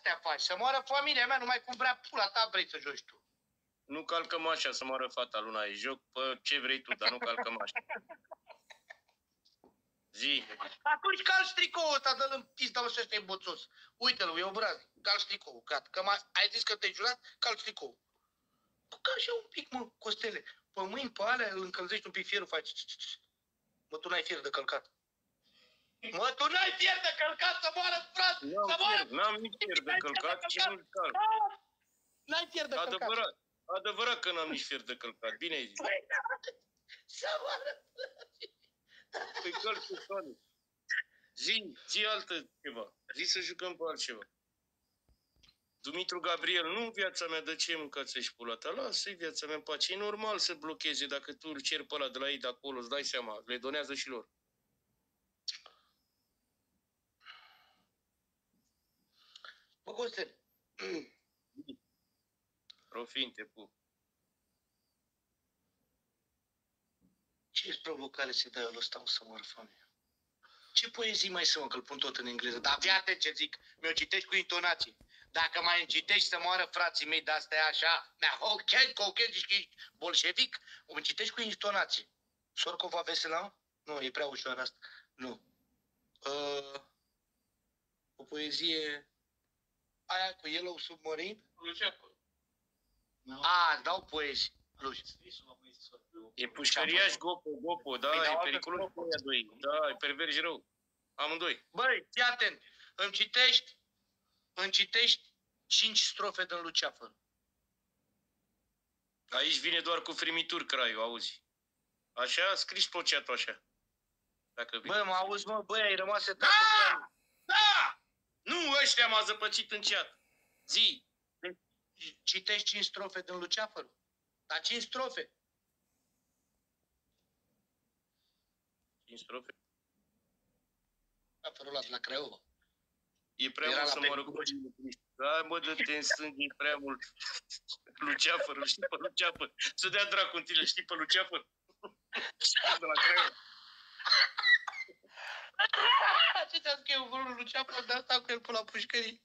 astea faci, să moară familia mea, numai cum vrea pula ta vrei să joci tu. Nu calcă mașa să moară fata luna, e joc pe ce vrei tu, dar nu calcă mașa. Zi, Atunci calci tricoul ăsta, dă-l în pizda, ăsta e boțos. Uite-l, e obraz, calci tricoul, gata. Că m- ai zis că te-ai jurat, calci tricoul. Bă, ca așa un pic, mă, Costele. Pe mâini, pe alea, îl încălzești un pic fierul, faci... Mă, tu n-ai fier de călcat. Mă, tu n-ai fier de călcat, să moară, frate, n-am să moară! fier, n-am nici fier de călcat și nu calc. Ah! N-ai fier de călcat. Adevărat, adevărat că n-am nici fier de călcat, bine ai zis. Păi, da, să moară! Păi calc pe soare. Zi, zi altă ceva, zi să jucăm pe altceva. Dumitru Gabriel, nu în viața mea, de ce mâncați și pula ta? Lasă-i viața mea în pace. E normal să blocheze dacă tu îl ceri pe ăla de la ei de acolo, îți dai seama, le donează și lor. Bă, Costele, Profin, te pup. ce provocare să dai ăla stau să moară familia? Ce poezii mai sunt, că îl pun tot în engleză? Dar fii atent ce zic, mi-o citești cu intonații. Dacă mai îmi citești să moară frații mei de astea așa, mea, ok, ok, zici că ești bolșevic, o îmi citești cu intonații. Sorcova Vesela? Nu, e prea ușor asta. Nu. Uh, o poezie aia cu Yellow Submarine? A, îți dau poezii. Luci. E pușcăriaș Gopo, Gopo, da, Păi, dar e altă periculos cu ăia doi. Da, e pervergi rău. Amândoi. Băi, fii atent. Îmi citești, îmi citești cinci strofe din Luceafăr. Aici vine doar cu frimituri craiul, auzi. Așa a scris proceatul așa. Dacă vine. Bă, mă auzi, mă, băi, ai rămas setat Da! da! Da! Nu ăștia m-a zăpăcit în chat. Zi. Citești cinci strofe din Luceafăr? Dar cinci strofe. Cinci strofe. Luceafărul ăla de la Craiova. E prea Era mult la să mă Periculos. rog. Da, mă, dă-te în sânge, e prea mult. Luceafărul, știi pe Luceafăr? Să dea dracu în tine, știi pe Luceafăr? De la Craiova. Ce ți-a scris eu vreo Luceafăr, dar stau cu el până la pușcării.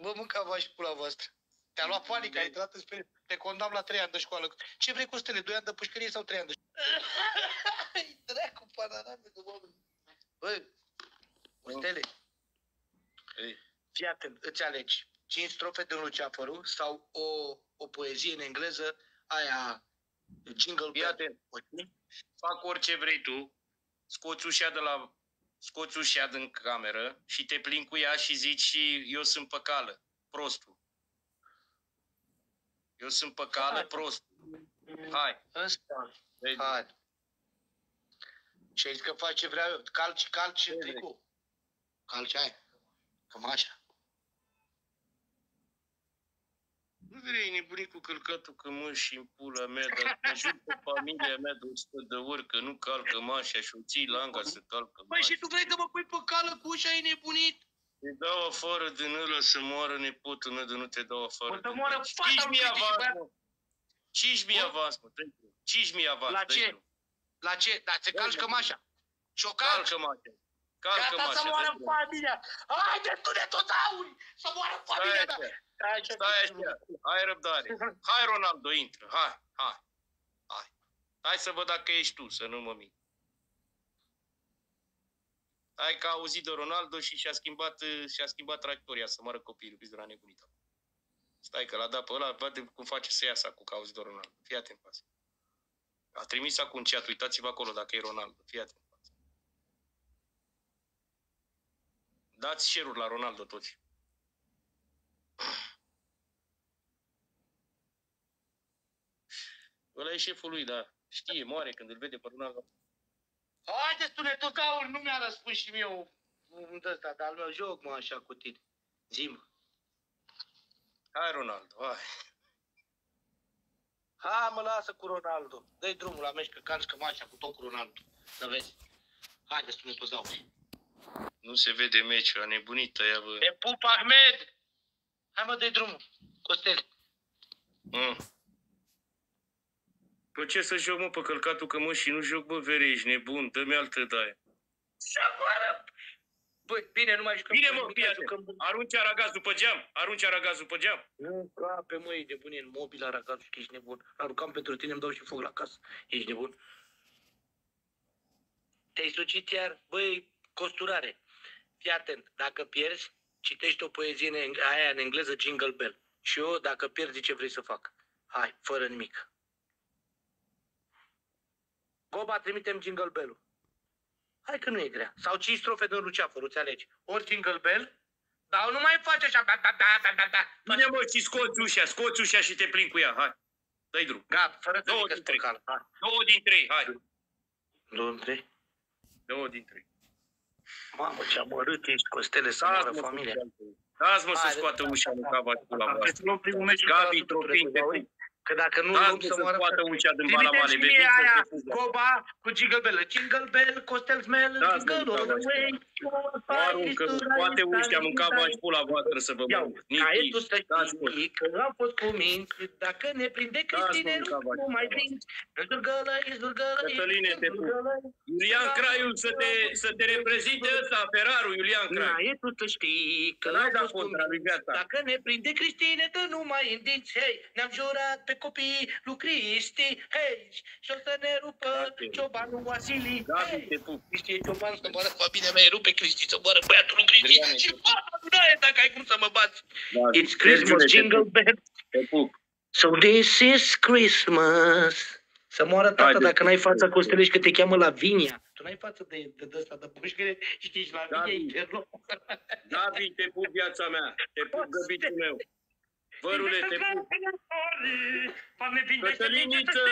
Bă, mâncava și pula voastră. Te-a luat panică, ai intrat în speriu. Te condamn la trei ani de școală. Ce vrei cu stele? Doi ani de pușcărie sau trei ani de școală? Ai dracu, panorame de oameni. Bă, Stele, Ei, fii atent, îți alegi cinci strofe din Luceafăru sau o, o poezie în engleză, aia, jingle Fii bell. atent. fac orice vrei tu, scoți ușa de la scoți ușa din cameră și te plin cu ea și zici și eu sunt pe cală, prostul. Eu sunt pe cală, Hai. prost. Hai. Ăsta. Deci, Hai. Și ai zis că faci ce vreau eu. Calci, calci Ce în vrei? tricou. Calci aia. Cam așa. Nu vrei nebunit cu călcatul că mă și în pula mea, dar mă jur pe familia mea de 100 de ori că nu calcă mașa și o ții langa să calcă Păi mașa. și tu vrei să mă pui pe cală cu ușa, ai nebunit? Te dau afară din ăla să moară nepotul meu de nu te dau afară. Bă, să din moară aici. fata lui 5.000 Cristi și avans, băiat- mă. 5.000 Bă? avans, mă. dă-i. 5.000 avans. La dă-i ce? tu. La ce? Da, ți calci Bă, cămașa. Și o calci. Calcă mașa. Calcă Gata mașa. să moară dă-i tu. familia. Haide, tu de tot auri. Să moară Stai familia mea. Așa. Stai așa. Stai așa. Hai răbdare. Hai Ronaldo, intră. Hai, hai. Hai. Hai să văd dacă ești tu, să nu mă mint. Hai că a auzit de Ronaldo și și-a schimbat, uh, și-a schimbat traiectoria să moară copilul, fiți de la nebunit. acum. Stai că l-a dat pe ăla, vede cum face să iasă acum că a auzit de Ronaldo. Fii atent pe asta. A trimis acum în chat, uitați-vă acolo dacă e Ronaldo. Fii atent pe asta. Dați share la Ronaldo toți. Ăla e șeful lui, da. Știe, moare când îl vede pe Ronaldo. Haide, tu de tot auri. Nu mi-a răspuns și mie un un ăsta, dar al meu joc, mă, așa cu tine. Zim. Hai, Ronaldo, hai. Ha, mă lasă cu Ronaldo. Dă-i drumul la meci, că calci cămașa cu tot cu Ronaldo. Să vezi. Haide, spune toți auri. Nu se vede meciul, a nebunit ăia, bă. Te pup, Ahmed! Hai mă, dă drumul. Costel. Mm. Păi ce să joc, mă, pe călcatul că mă și nu joc, bă, vere, ești nebun, dă-mi altă daie. Să moară! Băi, bine, nu mai jucăm. Bine, cu mă, nimic, fii atent. jucăm- Arunci aragaz după geam. Arunci aragaz după geam. Nu, ca pe măi, de bune, în mobil aragaz, că ești nebun. Aruncam pentru tine, îmi dau și foc la casă. Ești nebun? Te-ai sucit iar? Băi, costurare. Fii atent, dacă pierzi, citești o poezie în eng- aia în engleză, Jingle Bell. Și eu, dacă pierzi, ce vrei să fac? Hai, fără nimic. Goba, trimitem Jingle Bell-ul. Hai că nu e grea. Sau cinci strofe de Luceafăr, îți alegi. Ori Jingle Bell, dar nu mai face așa, da, da, da, da, da, da. Bine, mă, și scoți ușa, scoți ușa și te plimbi cu ea. Hai. Dă-i drum. Gata, fără să Două zică din trei. spăcală. Hai. Două din trei, hai. Două din trei. Două din trei. Mamă, ce amărât ești, Costele, să Dați, moară mă, familia. Dați, mă, să Haide, scoată da, ușa da, în da, cava și la Trebuie voastră. să luăm primul meci Gabi, 100% tropin, te auzi? Că dacă nu luăm Dați, să mă, să moară... scoată ușa din bala Trimiteți male. și mie Bebiță, aia, te pupă. Goba cu Jingle Bell. Jingle Bell, Costel smell, Da, jingle mă, all da, the way. Nu aruncă, scoate ușa, mâncava și pula voastră să vă Iau, mănânc. caietul să dați, mă. știi că am fost cu minți, dacă ne prinde Cristine, mă, mâncava nu și mai pula vinți. Zurgălă, zurgălă, Cătăline, te pup. Iulian Craiu să te, să te reprezinte ăsta, Ferraru, Iulian Craiu. Caietul să știi că N-ai am dat fost cu contra lui viața. Dacă ne prinde Cristine, dă numai în dinți, hei, ne-am jurat pe copii lui Cristi, hei, și o să ne rupă Gabi. ciobanul Vasili, Gabi, hei. te pup. Cristi e cioban să moară familia mea, îi rupe Cristi să moară băiatul lui Cristi Adriane, și te bă, nu e dacă ai cum să mă bați. Gabi, It's Christmas, Sergiule, te jingle pup, bell. Te pup. So this is Christmas. Să moară tata Haide. dacă n-ai fața Costelești că te cheamă la Vinia. Tu n-ai față de, de, de ăsta de pușcăre și ești la Gabi. Vinia interloc. Gabi, te pup viața mea. Te pup găbitul meu. Vărule, te pup. Cătăliniță,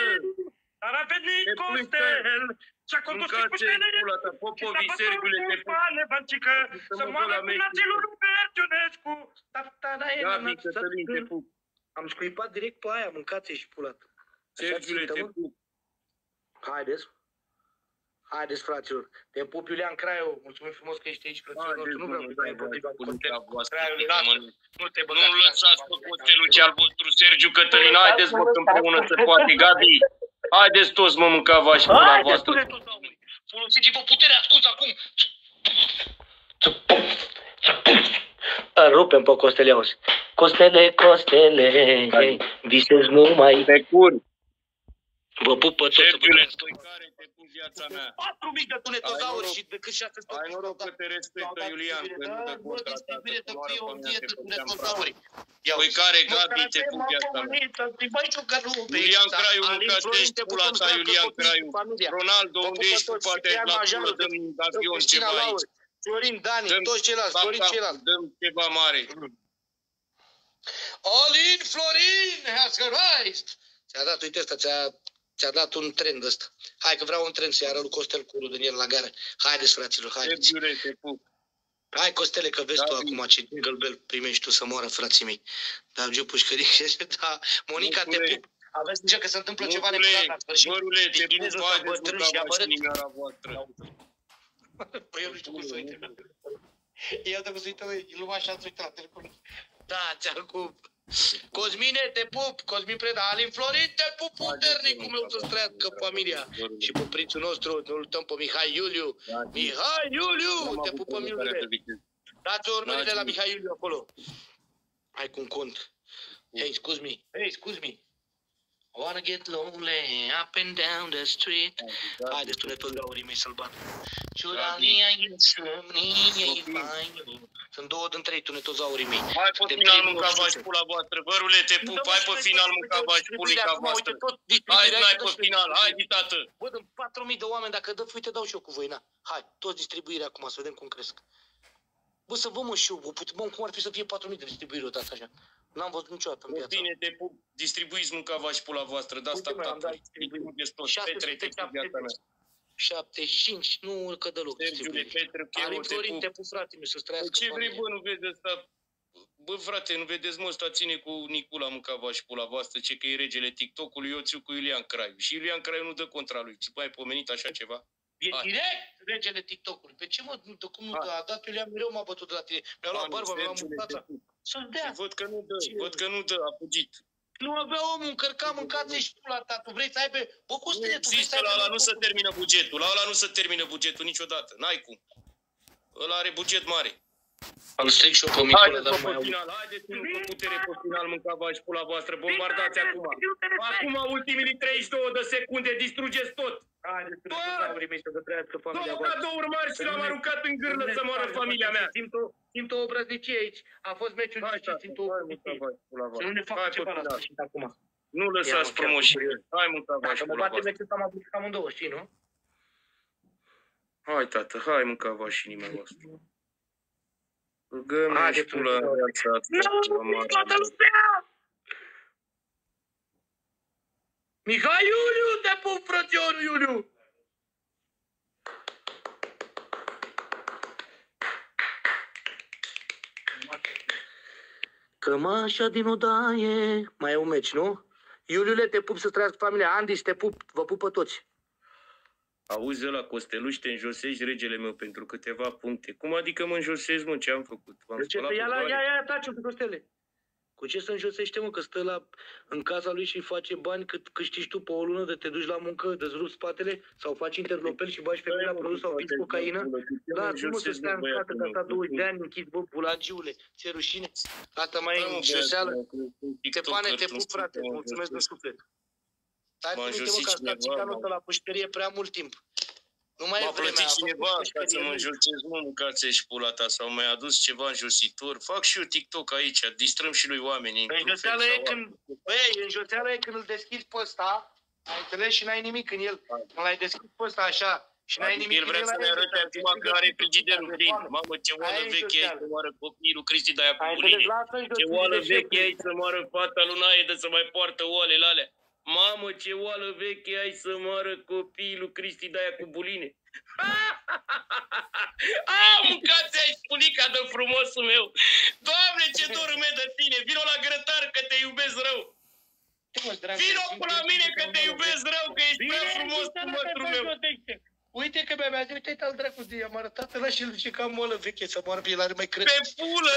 Dar a venit te plâng Costel și-a condus pe mâncați putere pula ta. Popovi, Sergiule, te pup. Să Să mă moară duc la cu Mexic. naților Bercionescu. Gabi, Cătălin, te pup. Am scuipat direct pe aia, mâncați și pula ta. Așa Sergiule, țintă, te mă? pup. Haideți. Haideți, fraților. Te pup, Iulian Craiu. Mulțumim frumos că ești aici, frăților Haideți, nostru. Nu vreau să dai împotriva Costel. Craiu, Nu lasă. Nu te băga. Nu lăsați pe costelul ce al vostru, Sergiu Cătălin. Haideți, mă, că împreună se poate. Gabi, haideți toți, mă, mâncava și pula Haideți, voastră. spune tot, domnule. Folosiți-vă puterea, ascult acum. Îl rupem pe Costele, auzi. Costele, Costele, hei, visez numai. Te curi. Vă pup pe toți. Să vă Sergiule, trăiesc. spui care te pup viața mea. 4.000 de tunetozauri noroc. și decât 600 Ai noroc că te respectă Iulian, că nu te pot trata distribuire să să moară fie o pe mine, vie te de puteam tunetozauri. Păi care, Gabi, te pup viața mea. Iulian Craiu, mâncați pula ta, Iulian Craiu. Ronaldo, unde ești tu, poate ești la cură, dăm avion ceva aici. Florin, Dani, Dăm- toți ceilalți, Florin Bata, ceilalți. Dăm ceva mare. Alin Florin has arrived! Ți-a dat, uite ăsta, ți-a, ți-a dat un trend ăsta. Hai că vreau un trend să-i arăt lui Costel cu din el la gară. Haideți, fraților, haideți. Sergiule, te pup. Hai, Costele, că vezi Da, tu bine. acum ce jingle bell primești tu să moară, frații mei. Dar eu pușcărie, da, Monica, te Locule. pup. Aveți grijă că se întâmplă ceva Vărule, necurat la sfârșit. vărule, te pup, Chinezul ăsta haideți, bătrân mă, și cava și amărât. nimioara voastră. Păi eu nu știu cum să uite. Iată cum să uită, el așa ați uitat la telefon. Da, ți-acum. Cosmine, te pup, Cosmin Preda, Alin Florin, te pup puternic, cum eu să-ți trăiască familia. Și pe prințul nostru, ne luptăm pe Mihai Iuliu. Mihai Iuliu, te pupăm Iuliu. Dați o urmărire la Mihai Iuliu acolo. Hai cu un cont. Hey, excuse me. Hey, excuse me. I wanna get lonely up and down the street. Haideți, tunetul gaurii mei să-l bat. Ciurania e sâmnie, e fain. Sunt două din trei tunetozaurii mei. Hai pe De final trei mâncava minute. și pula voastră. Vărule, te pup, hai pe final mâncava și pulica voastră. Hai, n-ai pe final, hai, di tată. Bă, dăm 4.000 de oameni, dacă dă, uite, dau și eu cu voi, na. Hai, toți distribuirea acum, să vedem cum cresc. Bă, să vă mă și eu, bă, pute- bă, cum ar fi să fie 4.000 de distribuire odată așa. N-am văzut niciodată în În viața. fine, te pup, distribuiți mâncava și pula voastră, dați Uite, mă, am dat taptaturi. distribuire. Distribuiți tot, 600, Petre, te pup viața mea. 75, nu urcă deloc Sergiule, distribuire. Petre, Cheu, Alin te Florin, te pup. pup, frate meu, să-ți Păi trăiască ce vrei, familia. bă, nu vezi ăsta? Bă, frate, nu vedeți, mă, ăsta ține cu Nicula Mâncava și pula voastră, ce că e regele TikTok-ului, eu țiu cu Iulian Craiu. Și Iulian Craiu nu dă contra lui. Ți mai pomenit așa ceva? E Hai. direct regele TikTok-ului. Pe ce mă, nu, de cum nu, Hai. a dat Iulian mereu m-a bătut de la tine. Mi-a luat Ani, barba, mi-a luat Sergiule, te mustața. Pup. Să-l dea. Văd că nu dă, Ce? văd că nu dă, a fugit. Nu avea omul încărcat, mâncați și tu la ta. Tu vrei să aibă... Bă, Costele, Nu tu vrei să există, aibă... la ăla nu se termină bugetul, la ăla nu se termină bugetul niciodată, n-ai cum. Ăla are buget mare. Am strict și o pomicule, Haideți dar pe mai au... final, haideți cu putere pe final, mâncava și pula voastră, bombardați acum. Acum, ultimii 32 de secunde, distrugeți tot. Haideți să Bă! ne aurii mei să vă trăiască familia Două voastră. cadouri mari și l-am aruncat în gârlă să moară familia mea. Simt o, simt o obrăznicie aici. A fost meciul Hai, și tată, simt o hai, obrăznicie. mâncava și pula Să nu voastră. ne facă Hai pe ceva la final. sfârșit acum. Nu Ia, lăsați mă, chiar promoși. sunt curios. Hai, mâncava și Dacă mă pula bate voastră. meciul ăsta, mă aduc amândouă, știi, nu? Hai, tată, hai, mâncava și inima voastră. Rugăm-ne Haide, și pula frate. viața asta. mare. toată lumea! Mihai Iuliu, te pup, frățiorul Iuliu! Cămașa din odaie. Mai e un meci, nu? Iuliule, te pup să trăiască familia. Andy, te pup, vă pupă toți. Auzi la Costeluș, te înjosești, regele meu, pentru câteva puncte. Cum adică mă înjosezi, mă? Ce am făcut? V-am De ce spălat să ia la, buzoane? ia, ia, taci un pic, Costele. Cu ce să înjosește, mă, că stă la, în casa lui și face bani cât câștigi tu pe o lună de te duci la muncă, de rupi spatele sau faci interlopel și bagi femei la produs sau vinzi cocaină? Da, tu mă să stai în casă ca ta 20 de ani închis, bă, bulagiule, ți rușine. Asta mai e înjoseală. Te pane, te pup, frate, mulțumesc din suflet. Stai M-a minte, mă, înjosit că a stat cineva, țiganul m-a- ăsta la pușcărie prea mult timp. Nu mai e M-a vremea. plătit a făcut cineva ca să pușcărie mă mult. înjurcez, mă, mâncați și pula ta, sau mi-a adus ceva înjositor. Fac și eu TikTok aici, distrăm și noi oamenii. într-un fel Înjoseală e sau când, băi, înjoseală e când îl deschizi pe ăsta, ai înțeles și n-ai nimic în el. Când l-ai deschis pe ăsta așa și n-ai Adică nimic el vrea în să ne el, arate ai acum că are frigiderul plin. Mamă, ce oală Aia e veche ai socială. să moară copilul Cristi de aia cu Ai înțeles? buline. Lasă Ce oală veche ai să moară fata lui Naie de să mai poartă oalele alea. Mamă, ce oală veche ai să moară copilul Cristi de aia cu buline. A, mâncați aici pulica de frumosul meu. Doamne, ce dor îmi e de tine. Vino la grătar că te iubesc rău. Vino cu la mine că te iubesc rău, că ești prea frumos cu mătru meu. Uite că mi-a zis, uite al dracu de i-am arătat ăla și el zice că am moală veche să moară pe el, are mai cred. Pe pulă!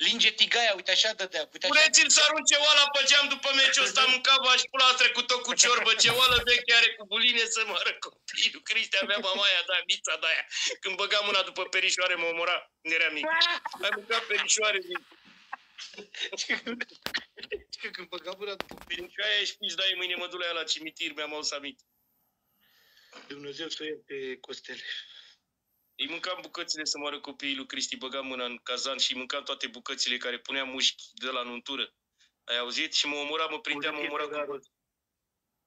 Să moară familia. Linge tigaia, uite așa dădea, uite așa. Puneți-l să arunce oala pe geam după meciul ăsta, mâncava și pula a trecut tot cu ciorbă. Ce oală veche are cu buline să moară copilul. Cristi avea mamaia, da, mița de aia. Când băgam mâna după perișoare, mă omora când era mic. Ai mâncat perișoare din... Că când băgam mâna după mine, Din caia și pici, dai mâine mă duc la ea la cimitir, mi-am auzit aminte. Dumnezeu să o ierte Costele. Îi mâncam bucățile să moară copiii lui Cristi, băgam mâna în cazan și îi mâncam toate bucățile care puneam mușchi de la nuntură. Ai auzit? Și mă omora, mă prindea, mă omora cu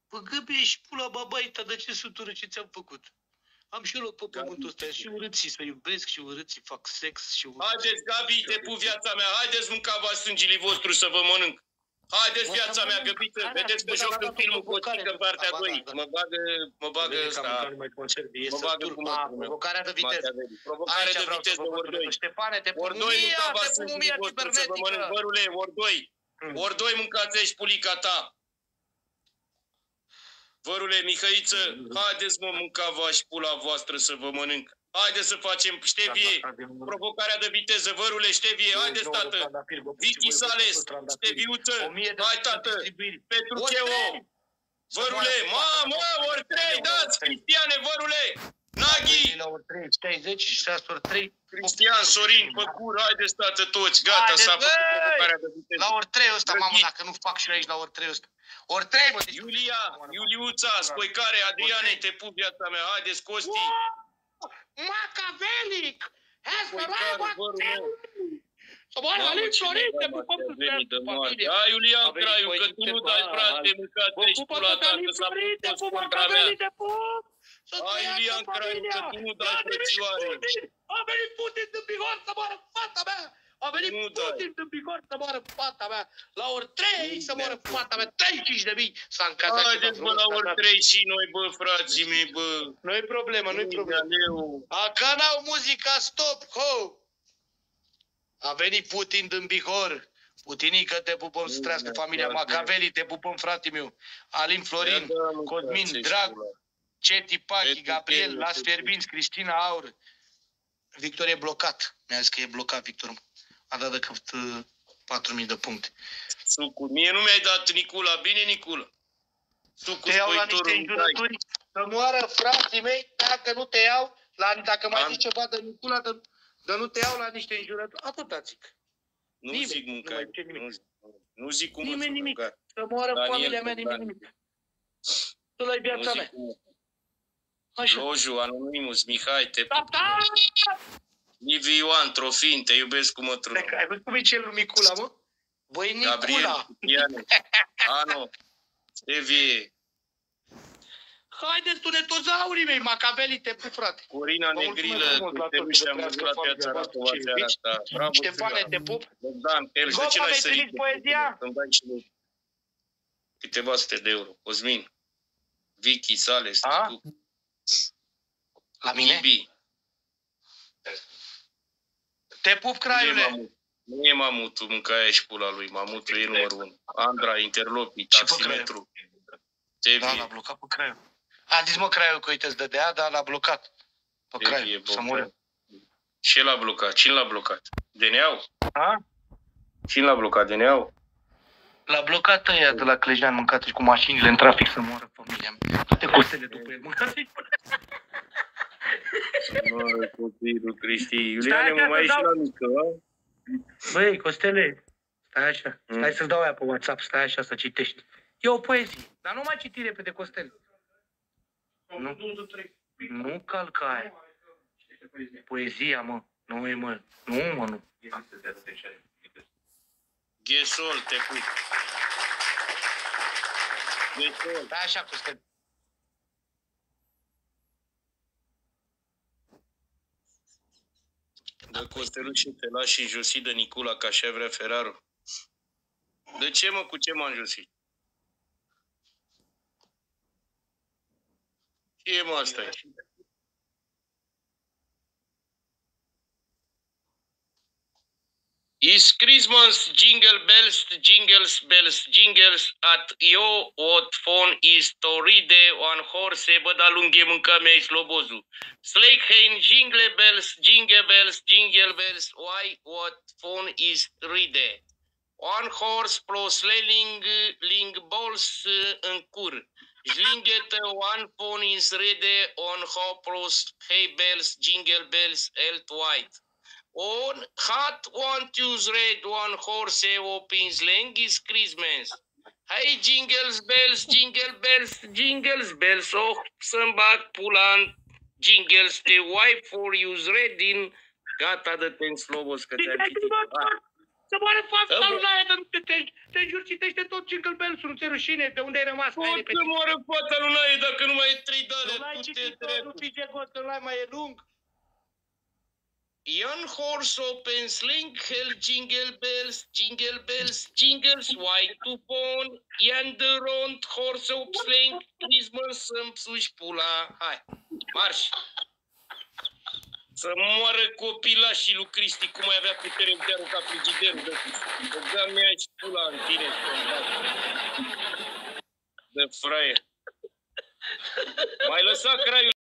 Bă, găbe și pula babaita, de ce sutură ce ți-am făcut? Am și eu loc pe pământul ăsta, și urâții să iubesc, și urâții fac sex, și urâții... Haideți, Gabi, te pu viața mea, haideți mâncava sângilii vostru să vă mănânc. Haideți Bă, viața să mea, mănânc. găbită, Da, da, vedeți că bă, da, joc da, în da, filmul provocare. Costică partea Da, ba, 2. da, da. Mă bagă, mă bagă Vede că am ăsta, mâncat numai conserve, e Mă bagă sătur. cu A, mătrul meu. provocarea de viteză. Machiavelli. Provocare Aici de vreau să viteză, vă ori vorbesc. 2. Ștefane, te pun Ori 2 mumia, mâncava te pun sângilii mumia vostru să vă mănânc. cibernetică. Vărule, ori 2. Mm. Ori 2 mâncați aici pulica ta. Vărule, Mihăiță, haideți mă mâncava și pula voastră să vă mănânc. Haideți să facem ștevie, provocarea de viteză, vărule, ștevie, haideți, tată. Vicky Sales, șteviuță, hai, tată, Petru Cheo, vărule, mamă, ori trei, dați, Cristiane, vărule, Naghi, La ori 3, 60, 6 ori 3. Cristian, Sorin, Păcur, haideți, tată, toți, gata, Haideți, s-a făcut băi! provocarea de viteză. La ori 3 ăsta, mamă, Drăghiți. dacă nu fac și eu aici la ori 3 ăsta. Ori 3, mă, deci... Iulia, Iuliuța, Spoicare, Adriane, te pup viața mea, haideți, Costi, Macavelic! Has Spoicare, vărul meu. Să moară Mamă, Alin ce Florin, te băiat pupăm a cu venit de moarte. familia. Hai, Iulian A venit Craiu, că tu părinții nu pe dai, bani. frate, mâncați Vă aici pupă pula tot ta, Alin că s-a Florin, te pus pup contra mea. Macavelic, te pup! Să Hai, trăiască Iulian Craiu, familia! că tu nu dai, A venit frățioare. Putin! A venit Putin din Bihor să moară fata mea! A venit Nu dai. Putin din Bihor să moară fata mea! La ori 3 să moară fata mea! 35 de mii s-a încazat ceva Haideți, bă, frumos, la s-a ori dat. trei și noi, bă, frații mei, bă. Nu-i problemă, nu-i problemă. Aleu. A canal muzica stop, ho! A venit Putin din Bihor. Putinică, te pupăm să trăiască familia Macaveli, te pupăm frate meu. Alin Florin, Ia, da, mă, Cosmin, frații, Drag, pula. Ceti Pachi, Petu Gabriel, Chelu, Las Petu Fierbinți, Cristina Aur. Victor e blocat. Mi-a zis că e blocat, Victor. A dat decât uh, 4.000 de puncte. Sucul. Mie nu mi-ai dat Nicula. Bine, Nicula. Sucul Te iau la niște spăitorul, Mihai. înjurături să moară frații mei. Dacă nu te iau, La, dacă mai Am- zici ceva de Nicula, de, de nu te iau la niște înjurături, atâta zic. Nu Nimeni zic nu mâncare. mai zice nimic. Nu, zic, nu zic cum Nimeni să nimic. mâncare. Să moară Daniel familia mea, nimic, Bogdan. nimic. Tu la Nu viața zic mea. cum. Așa. Loju, Anonimus, Mihai, te Da, da! Liviu Ioan, Trofin, te iubesc cu mătrunul. Dacă ai văzut cum e cel lui Micula, mă? Băi, Gabriel, Nicula! Cipriane, Ano, Evie, Haideți, tunetozaurii mei, macavelii, te pup, frate. Corina Vă mulțumesc Negrilă, frumos la te tot și ce am văzut la trăiască piața familia Racova noastră, seara asta. Bravo, Ștefane, Fiula. te pup. Bogdan, el, de Gopa, ce n-ai mi-ai sărit? trimis poezia? Să-mi dai și lui câteva sute de euro. Cosmin, Vicky, Sales, A? Ticu, La mine? Bibi. Te pup, Nu e craiule. mamut. Nu e mamutul, mâncaia și pula lui. Mamutul e numărul unu. Andra, Interlopi, Ce Taximetru. Da, l-a Tevie, blocat pe craiul. A zis, mă, craiul că uite, îți dădea, dar l-a blocat. Pe Tevie, craiul, să Bogdan. mură. Ce l-a blocat? Cine l-a blocat? DNA-ul? A? Cine l-a blocat? DNA-ul? L-a blocat ăia de la Clejan, mâncat cu mașinile în trafic să moară familia mea. Toate costele după el, mâncați Mă, copilul Cristi. Stai Iuliane, așa mă mai să ești dau- la mică, a? Băi, Costele, stai așa. Mm. Stai să-ți dau aia pe WhatsApp, stai așa să citești. E o poezie, dar nu mai citi repede, Costel. Nu, nu calca aia. Poezia, mă. Nu e, mă. Nu, mă, nu. Ghesol, te pui. Ghesol. Stai așa, Costel. Dă Costeluș și te lași înjosit de Nicula ca așa vrea Ferraro. De ce, mă? Cu ce m-am înjosit? Ce e, mă, asta e? Is Christmas jingle bells, jingles bells, jingles at yo what phone is to ride one horse bă da lunghe mânca mea slobozu. Sleigh jingle bells, jingle bells, jingle bells, why what phone is ride? One horse plus sleling ling balls uh, în cur. Jlinget one phone is ride on hop plus hay bells, jingle bells, alt white. On hat one choose red, one horse opens lang is Christmas. Hey jingles bells, jingle bells, jingles bells, oh să-mi bag pula în jingles, te wipe for use red din gata de te slobos că ți-am citit. Hai. Să moară fata Da, bă. lui aia, dar nu te, te, te jur, citește tot Jingle Bells, nu ți rușine, de unde ai rămas? Hai Pot repede. să moară fata lui Nae dacă nu mai e trei Nu dale, l-ai tu te citit, bă, trecu. nu fi gegot, că nu mai e lung. Young horse open sling, hell jingle bells, jingle bells, jingles, white to pon, and the round horse op sling, Christmas să-mi suși pula. Hai, marș! Să moară copilașii lui Cristi, cum mai avea putere de arunca frigiderul de sus. Băga mea și pula în tine, de fraier. Mai lăsa craiul